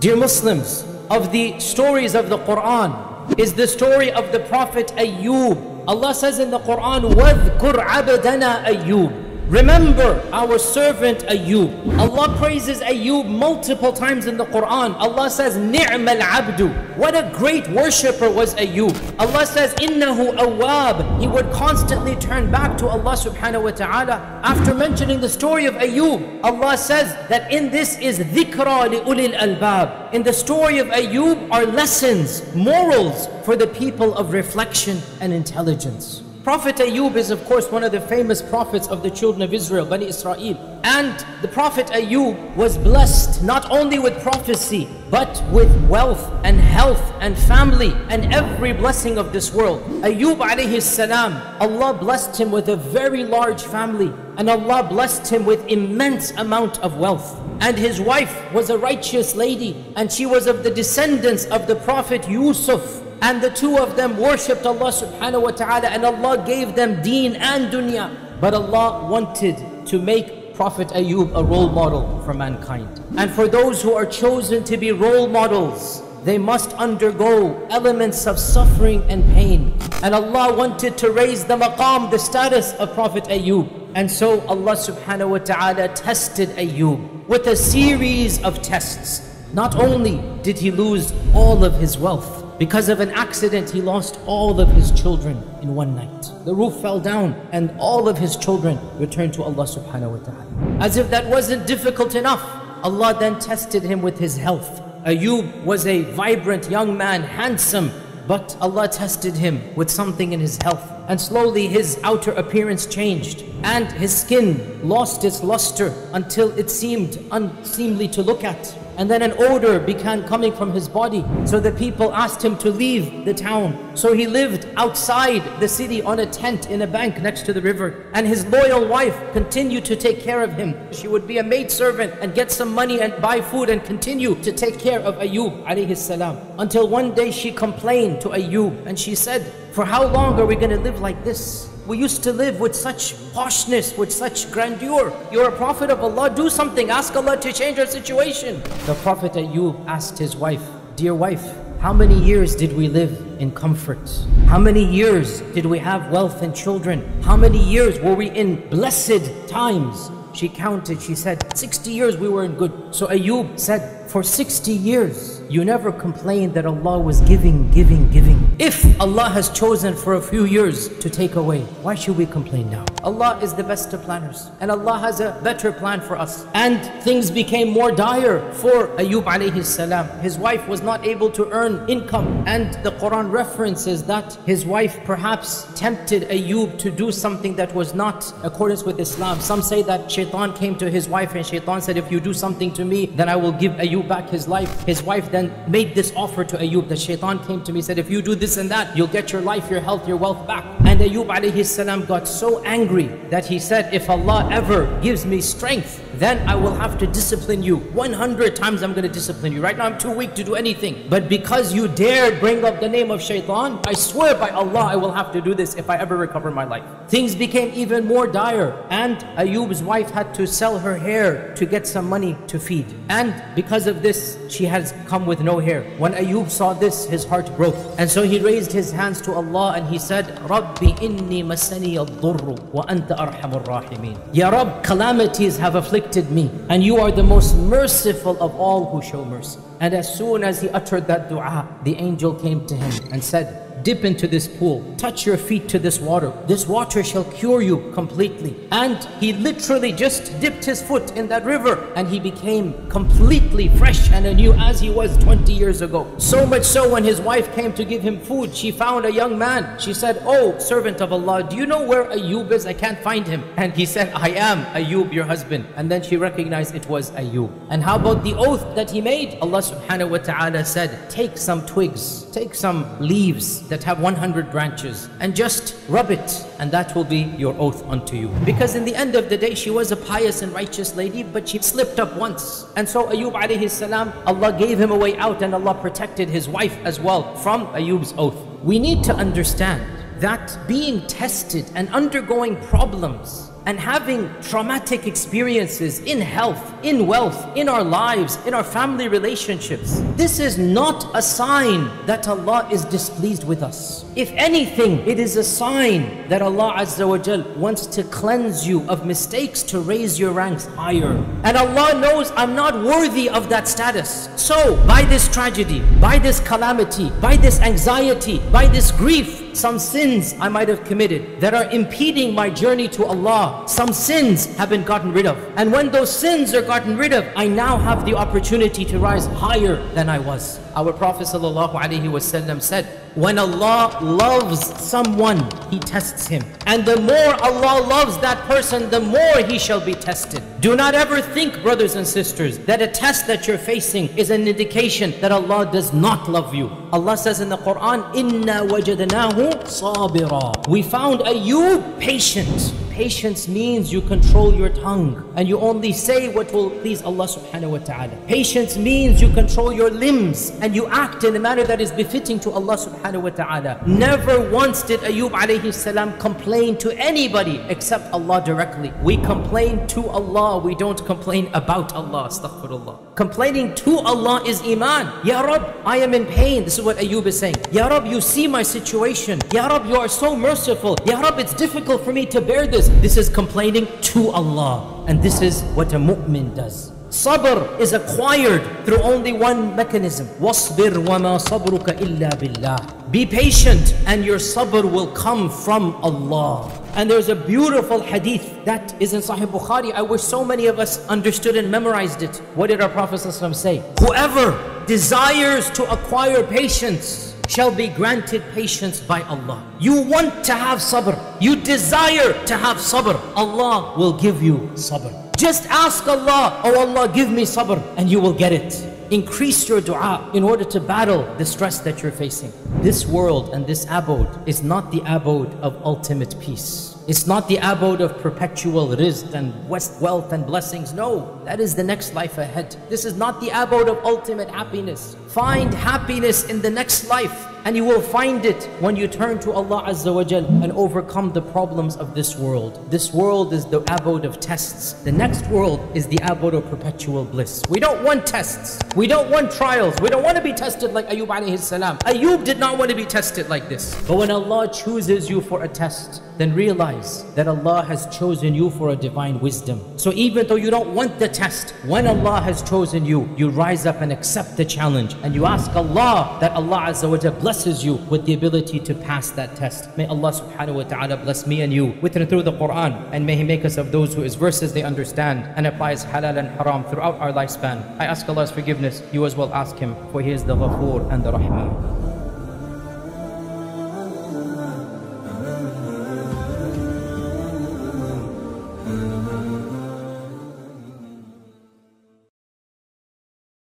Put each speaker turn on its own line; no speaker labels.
Dear Muslims, of the stories of the Quran is the story of the Prophet Ayyub. Allah says in the Quran, وَاذْكُرْ عَبْدَنَا أَيُّوبَ Remember our servant Ayub. Allah praises Ayub multiple times in the Quran. Allah says, Ni'mal abdu. What a great worshipper was Ayub. Allah says, Innahu awab. He would constantly turn back to Allah subhanahu wa ta'ala. After mentioning the story of Ayub, Allah says that in this is dhikra li ulil albab. In the story of Ayub are lessons, morals for the people of reflection and intelligence. Prophet Ayub is of course one of the famous prophets of the children of Israel, Bani Israel. And the Prophet Ayub was blessed not only with prophecy, but with wealth and health and family and every blessing of this world. Ayub alayhi salam, Allah blessed him with a very large family and Allah blessed him with immense amount of wealth. And his wife was a righteous lady and she was of the descendants of the Prophet Yusuf and the two of them worshipped Allah subhanahu wa ta'ala and Allah gave them deen and dunya. But Allah wanted to make Prophet Ayub a role model for mankind. And for those who are chosen to be role models, they must undergo elements of suffering and pain. And Allah wanted to raise the maqam, the status of Prophet Ayub. And so Allah subhanahu wa ta'ala tested Ayub with a series of tests. Not only did he lose all of his wealth, because of an accident, he lost all of his children in one night. The roof fell down and all of his children returned to Allah subhanahu wa ta'ala. As if that wasn't difficult enough, Allah then tested him with his health. Ayub was a vibrant young man, handsome, but Allah tested him with something in his health. And slowly his outer appearance changed. And his skin lost its luster until it seemed unseemly to look at. And then an odor began coming from his body. So the people asked him to leave the town. So he lived outside the city on a tent in a bank next to the river. And his loyal wife continued to take care of him. She would be a maidservant and get some money and buy food and continue to take care of Ayub alayhi salam. Until one day she complained to Ayub and she said, for how long are we going to live like this? We used to live with such poshness, with such grandeur. You're a prophet of Allah, do something. Ask Allah to change our situation. The Prophet Ayub asked his wife, Dear wife, how many years did we live in comfort? How many years did we have wealth and children? How many years were we in blessed times? She counted, she said, 60 years we were in good. So Ayub said, for 60 years, you never complained that Allah was giving, giving, giving. If Allah has chosen for a few years to take away, why should we complain now? Allah is the best of planners and Allah has a better plan for us. And things became more dire for Ayub alayhi salam. His wife was not able to earn income and the Quran references that his wife perhaps tempted Ayub to do something that was not accordance with Islam. Some say that shaitan came to his wife and shaitan said, if you do something to me, then I will give Ayub back his life. His wife then made this offer to Ayub. The shaitan came to me said, if you do this and that, you'll get your life, your health, your wealth back. And Ayub alayhi salam got so angry that he said, if Allah ever gives me strength, then I will have to discipline you. 100 times I'm going to discipline you. Right now I'm too weak to do anything. But because you dared bring up the name of shaitan, I swear by Allah I will have to do this if I ever recover my life. Things became even more dire. And Ayub's wife had to sell her hair to get some money to feed. And because of this, she has come with no hair. When Ayub saw this, his heart broke. And so he raised his hands to Allah and he said, Rabbi inni masani al-durru wa anta arhamur rahimin. Ya Rab, calamities have afflicted me and you are the most merciful of all who show mercy. And as soon as he uttered that dua, the angel came to him and said, dip into this pool, touch your feet to this water. This water shall cure you completely. And he literally just dipped his foot in that river and he became completely fresh and anew as he was 20 years ago. So much so when his wife came to give him food, she found a young man. She said, Oh, servant of Allah, do you know where Ayub is? I can't find him. And he said, I am Ayub, your husband. And then she recognized it was Ayub. And how about the oath that he made? Allah subhanahu wa ta'ala said, Take some twigs, take some leaves that have 100 branches and just rub it and that will be your oath unto you. Because in the end of the day, she was a pious and righteous lady, but she slipped up once. And so Ayub alayhi salam, Allah gave him a way out and Allah protected his wife as well from Ayub's oath. We need to understand that being tested and undergoing problems and having traumatic experiences in health, in wealth, in our lives, in our family relationships. This is not a sign that Allah is displeased with us. If anything, it is a sign that Allah Azza wa Jal wants to cleanse you of mistakes to raise your ranks higher. And Allah knows I'm not worthy of that status. So, by this tragedy, by this calamity, by this anxiety, by this grief, some sins I might have committed that are impeding my journey to Allah. Some sins have been gotten rid of. And when those sins are gotten rid of, I now have the opportunity to rise higher than I was. Our Prophet ﷺ said, when Allah loves someone, He tests him. And the more Allah loves that person, the more he shall be tested. Do not ever think, brothers and sisters, that a test that you're facing is an indication that Allah does not love you. Allah says in the Quran, Inna wajadnahu sabira. We found Ayub patient. Patience means you control your tongue and you only say what will please Allah subhanahu wa ta'ala. Patience means you control your limbs and you act in a manner that is befitting to Allah subhanahu wa ta'ala. Never once did Ayub alayhi salam complain to anybody except Allah directly. We complain to Allah, we don't complain about Allah. Astaghfirullah. Complaining to Allah is iman. Ya Rab, I am in pain. This is what Ayub is saying. Ya Rab, you see my situation. Ya Rab, you are so merciful. Ya Rab, it's difficult for me to bear this This is complaining to Allah. And this is what a mu'min does. Sabr is acquired through only one mechanism. وَاصْبِرْ وَمَا صَبْرُكَ إِلَّا بِاللَّهِ Be patient and your sabr will come from Allah. And there's a beautiful hadith that is in Sahih Bukhari. I wish so many of us understood and memorized it. What did our Prophet ﷺ say? Whoever desires to acquire patience shall be granted patience by Allah. You want to have sabr. You desire to have sabr. Allah will give you sabr. Just ask Allah, oh Allah, give me sabr, and you will get it. Increase your dua in order to battle the stress that you're facing. This world and this abode is not the abode of ultimate peace. It's not the abode of perpetual rizq and wealth and blessings. No, that is the next life ahead. This is not the abode of ultimate happiness. Find happiness in the next life and you will find it when you turn to Allah Azza wa Jal and overcome the problems of this world. This world is the abode of tests. The next world is the abode of perpetual bliss. We don't want tests. We don't want trials. We don't want to be tested like Ayub alayhi salam. Ayub did not want to be tested like this. But when Allah chooses you for a test, then realize that Allah has chosen you for a divine wisdom. So even though you don't want the test, when Allah has chosen you, you rise up and accept the challenge and you ask Allah that Allah Azza wa blesses you with the ability to pass that test. May Allah subhanahu wa ta'ala bless me and you with and through the Quran and may He make us of those who His verses they understand and applies halal and haram throughout our lifespan. I ask Allah's forgiveness. You as well ask Him for He is the Ghafoor and the Rahman.